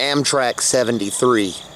Amtrak 73.